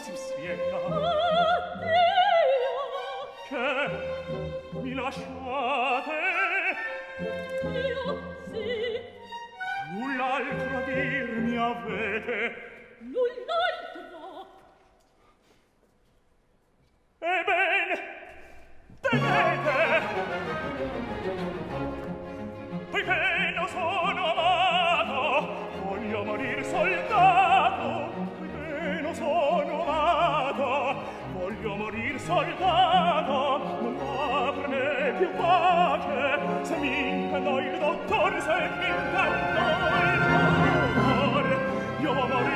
si spiega Addio Che mi lasciate? Io sì. Null'altro a dirmi avete. Null'altro. Ebbene Temete Poiché non sono amato Voglio morir soldato. Poiché non sono voglio morir soldato, non apre più pace, se minca noi il dottor, se minca noi il dottor, io voglio morir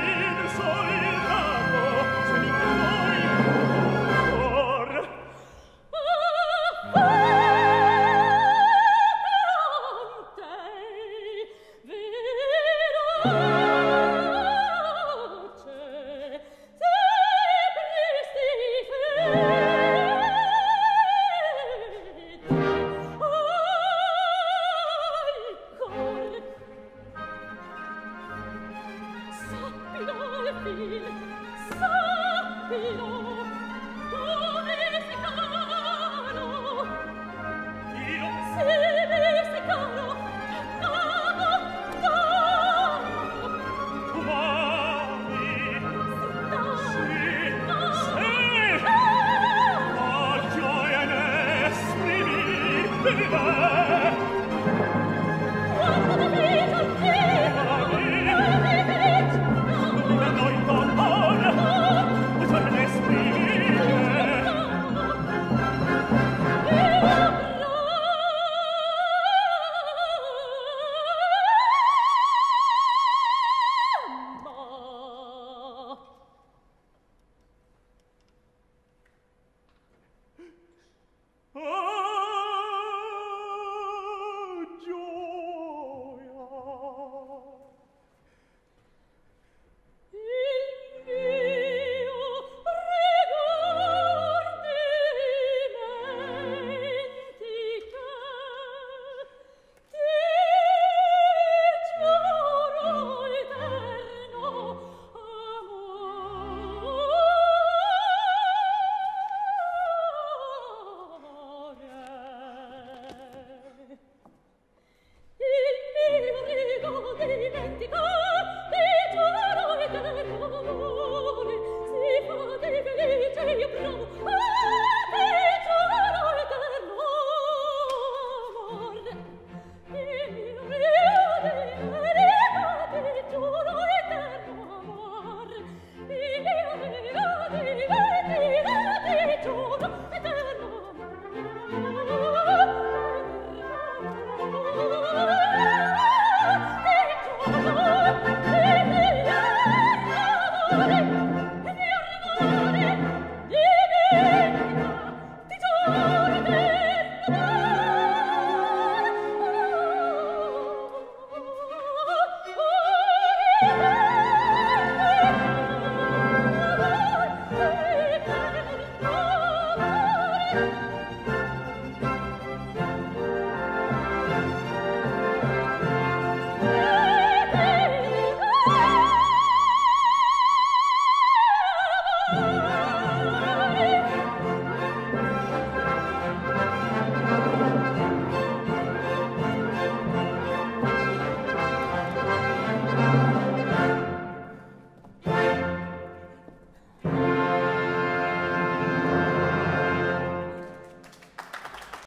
sappi sappi